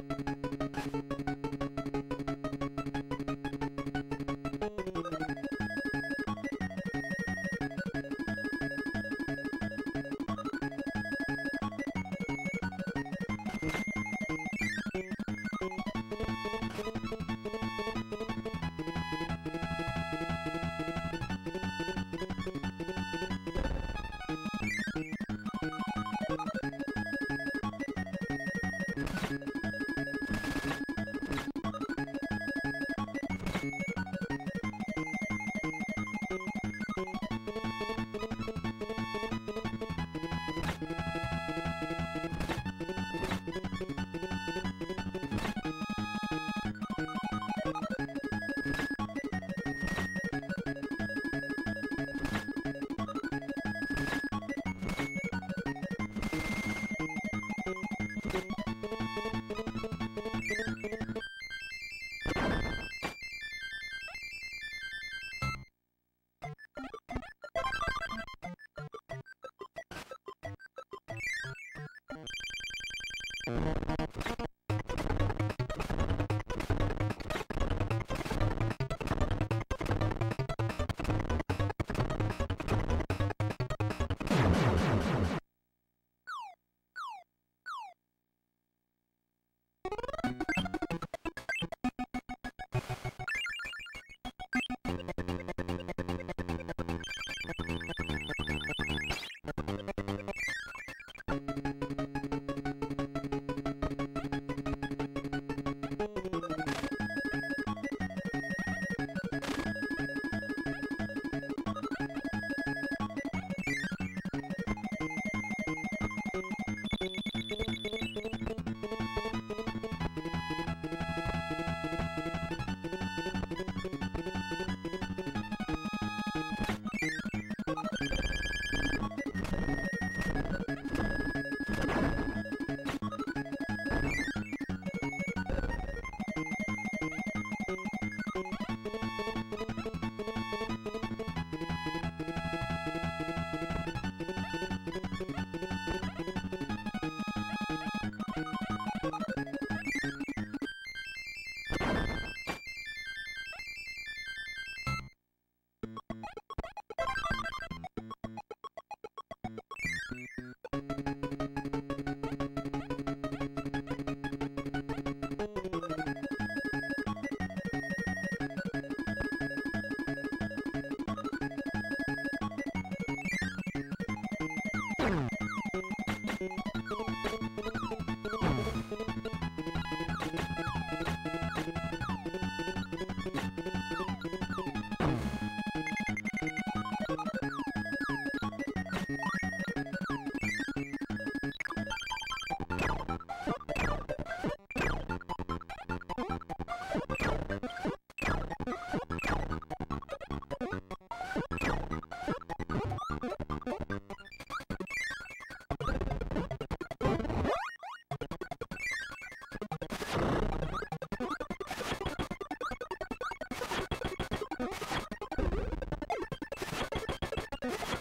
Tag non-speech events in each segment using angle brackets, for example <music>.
Thank you. Thank you.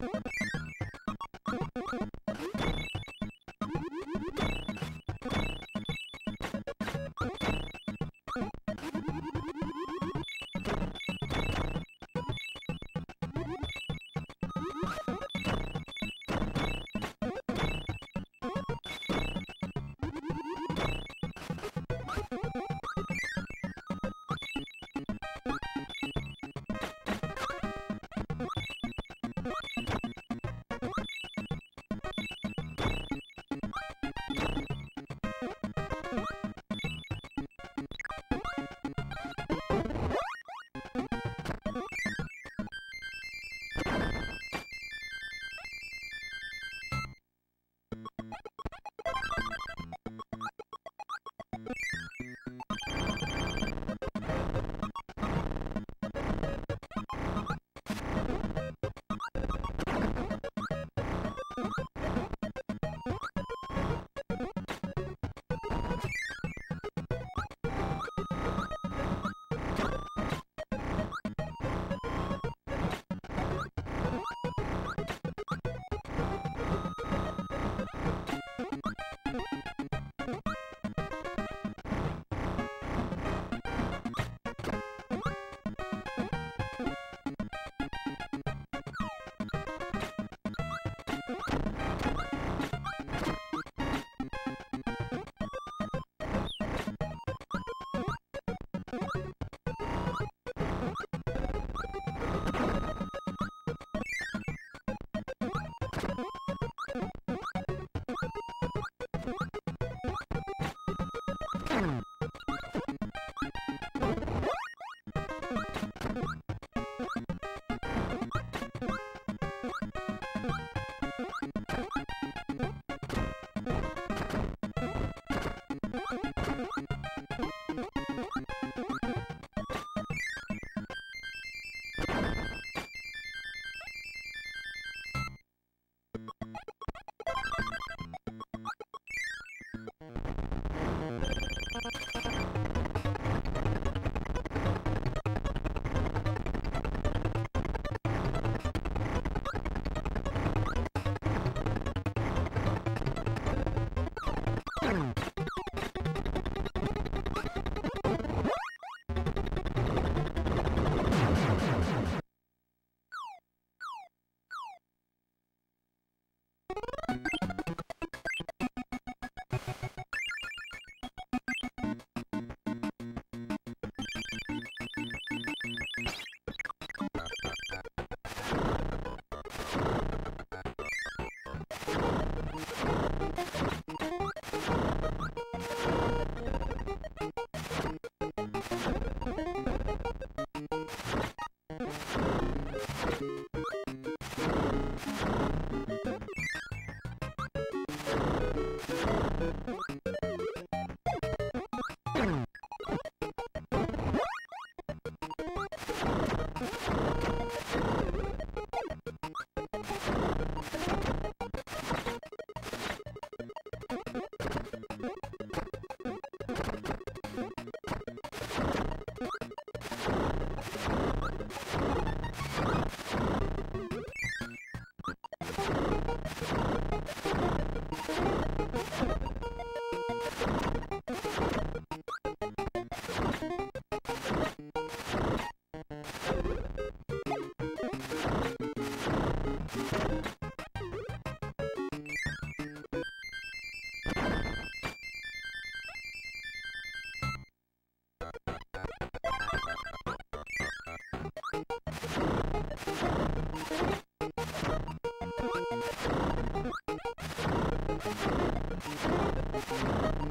Thank you.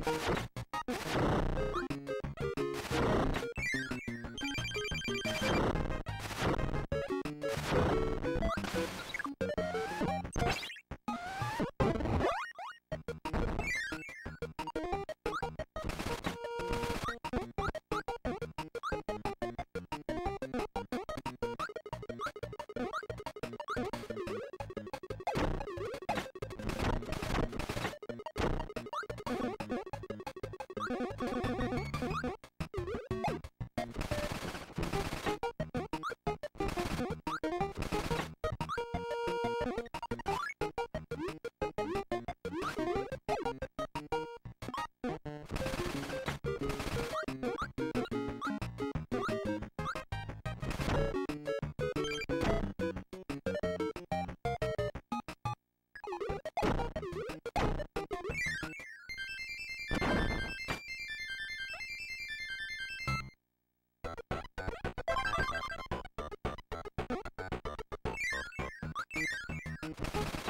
you Okay. <laughs>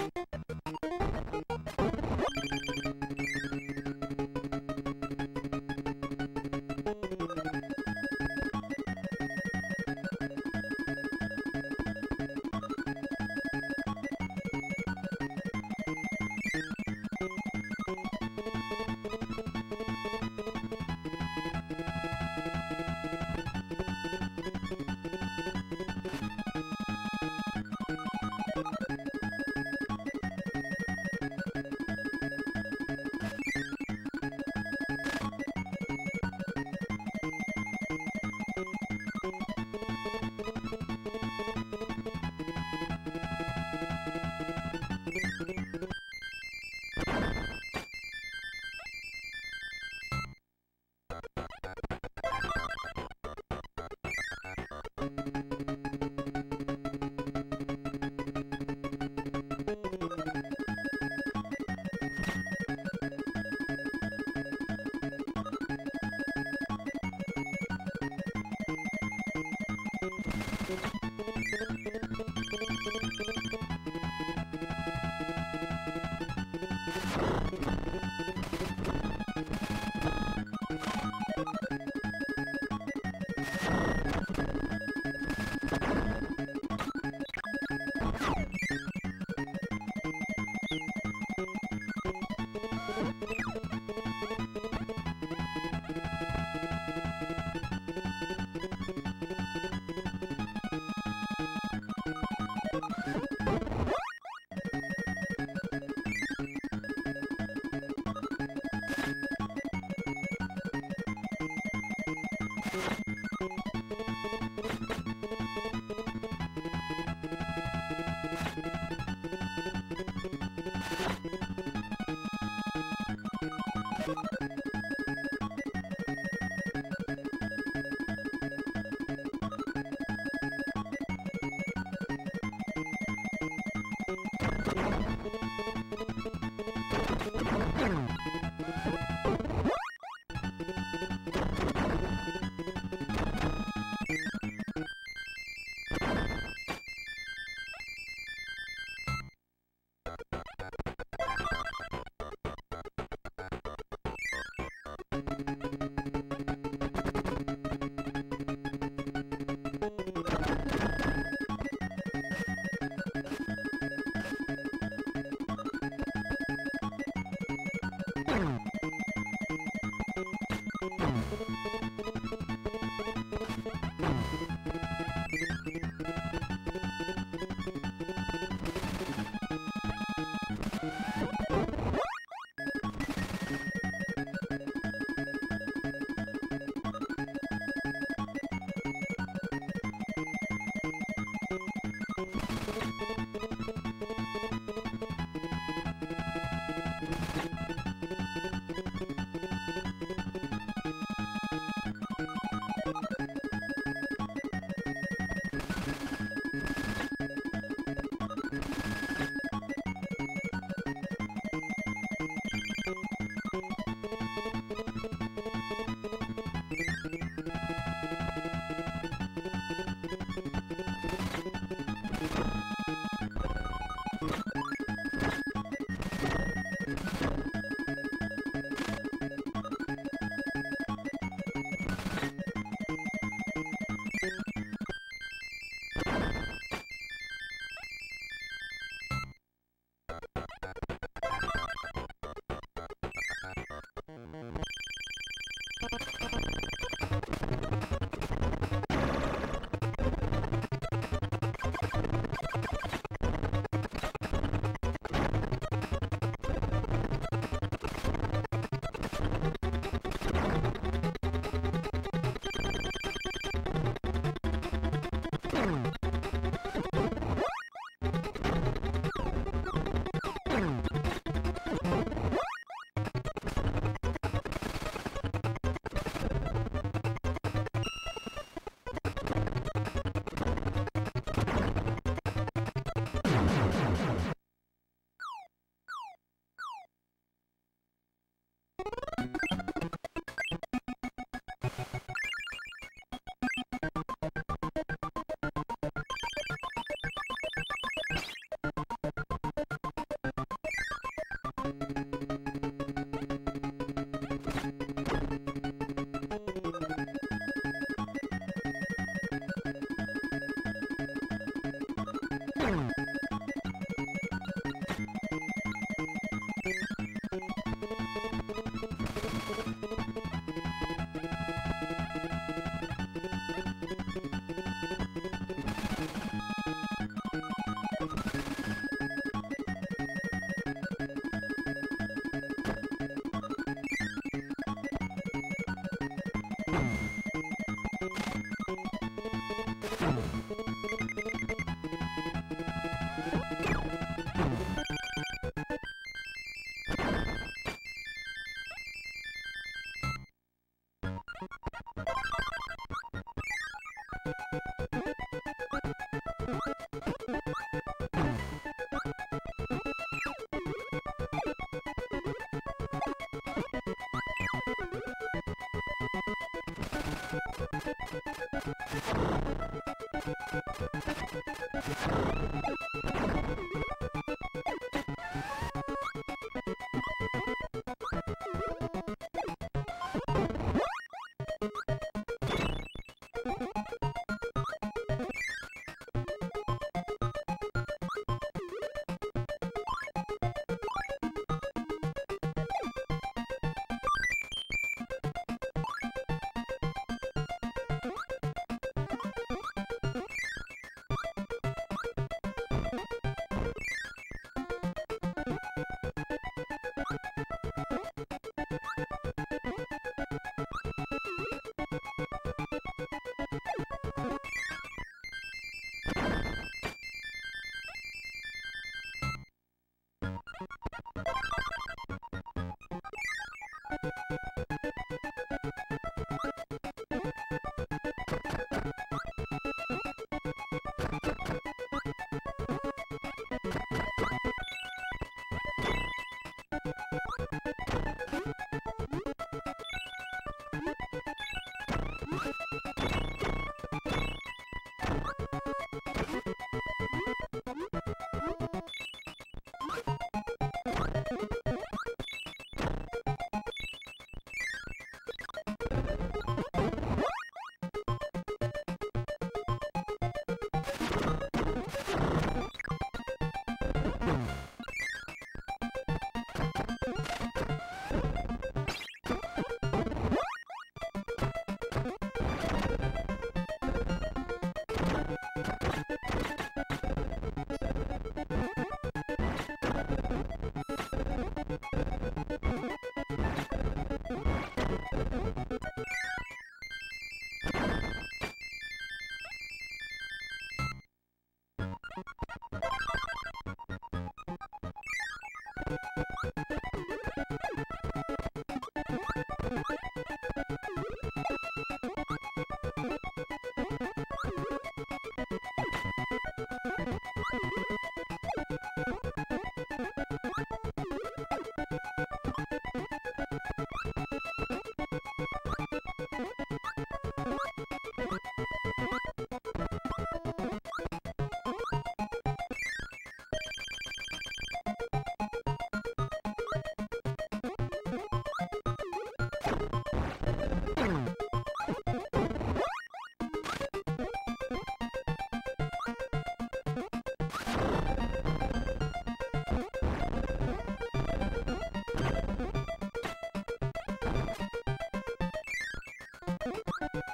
Thank you.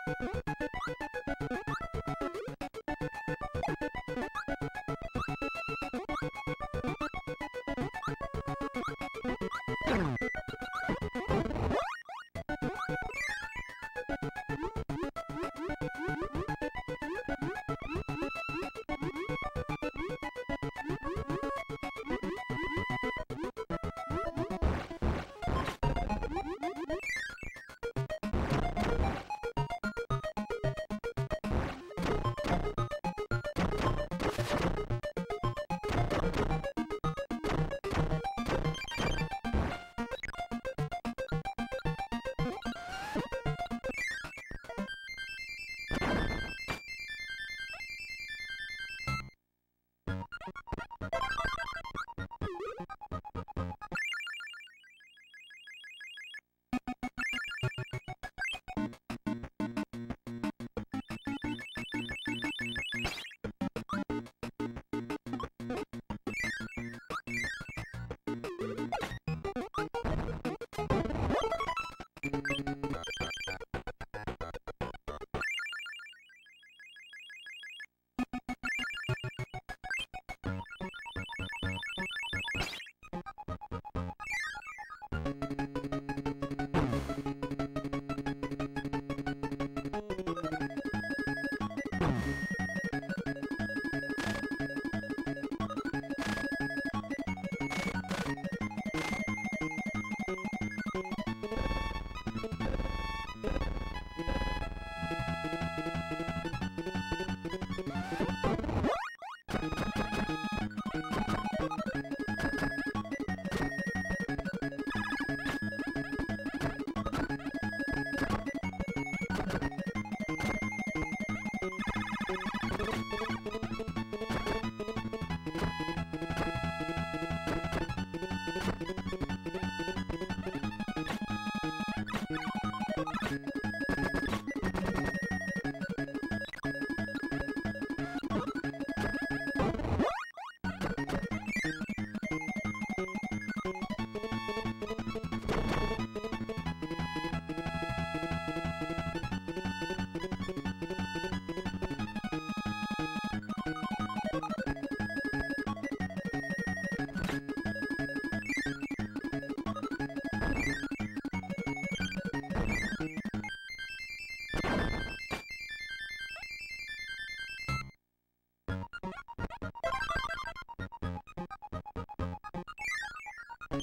Thank you.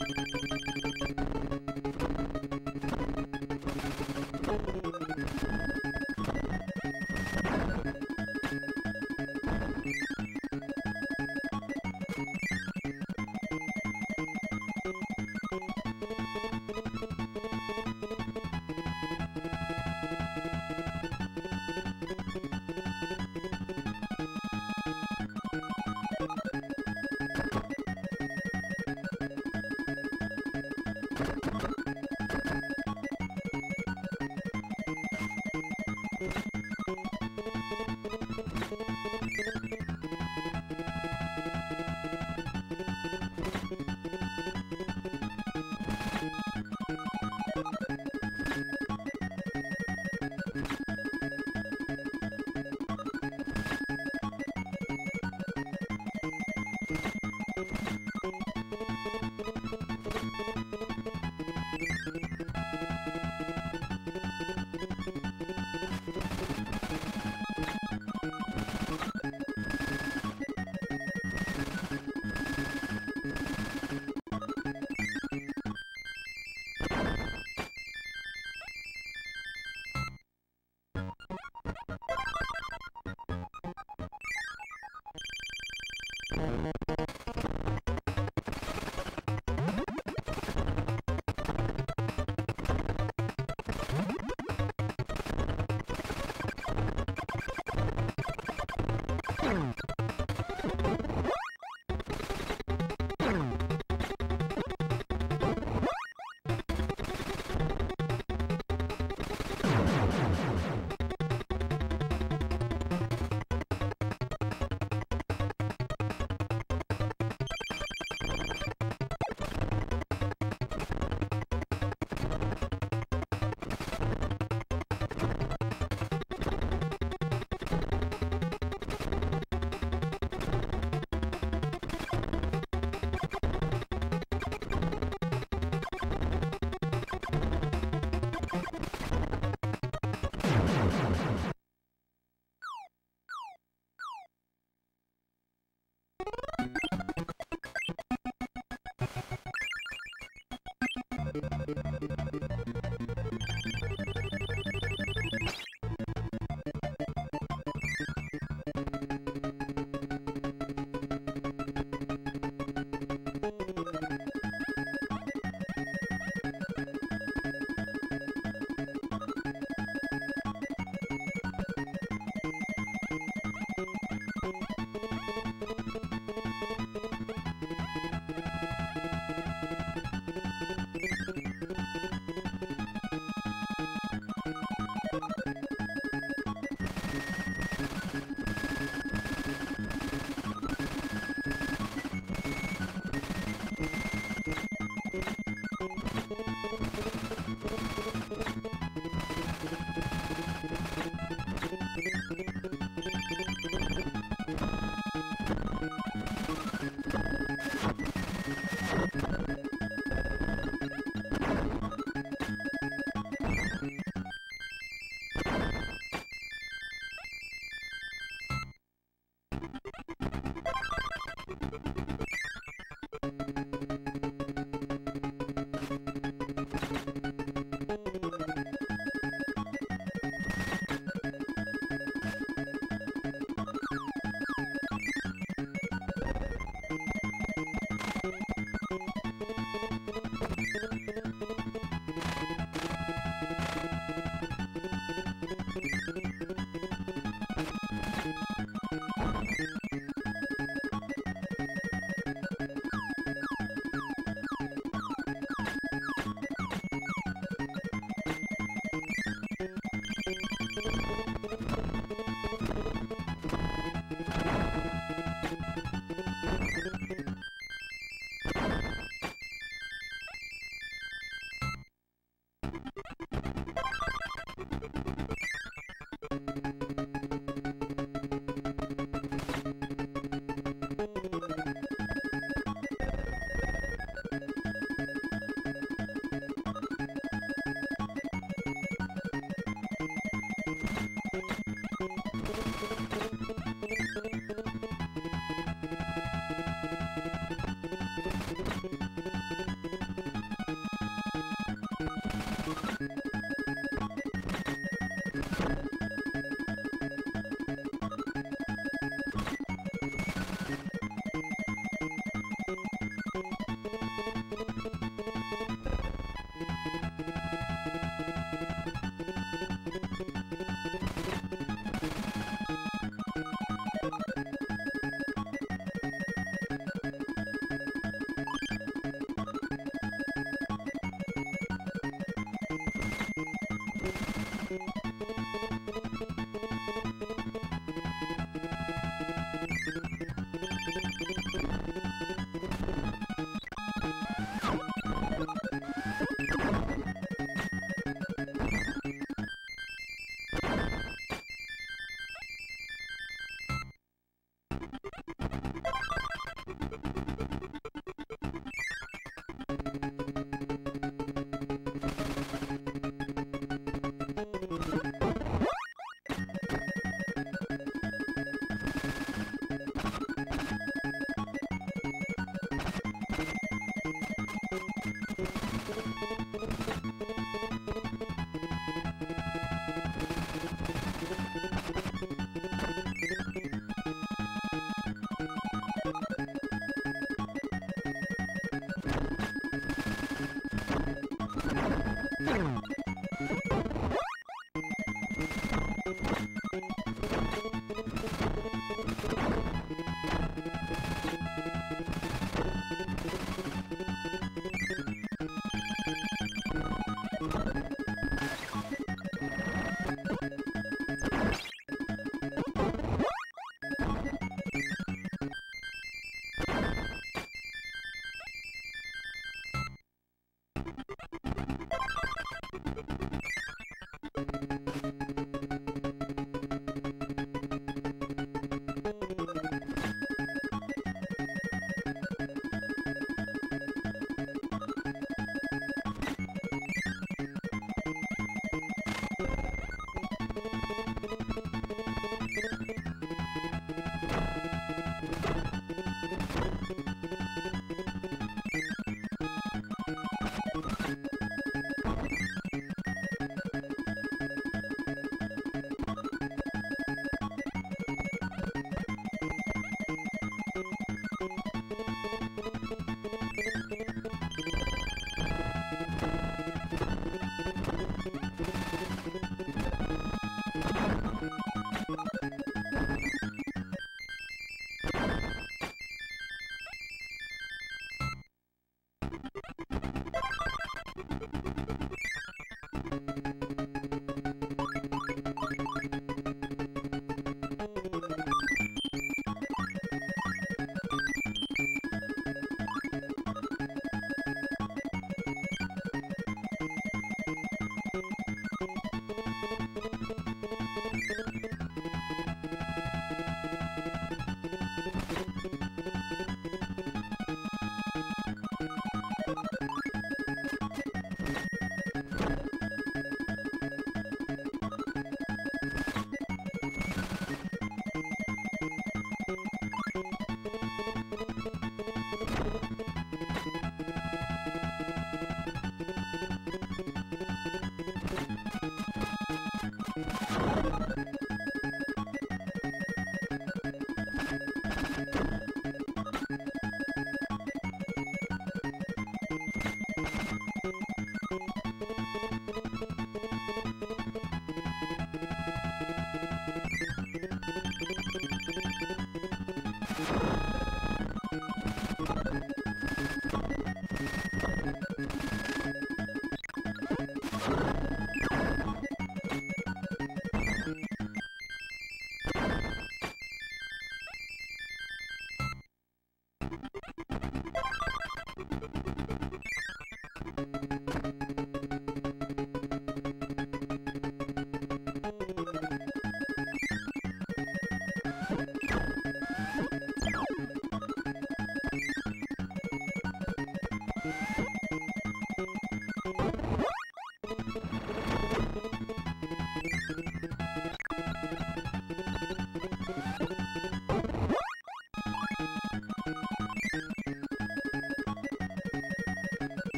Thank you.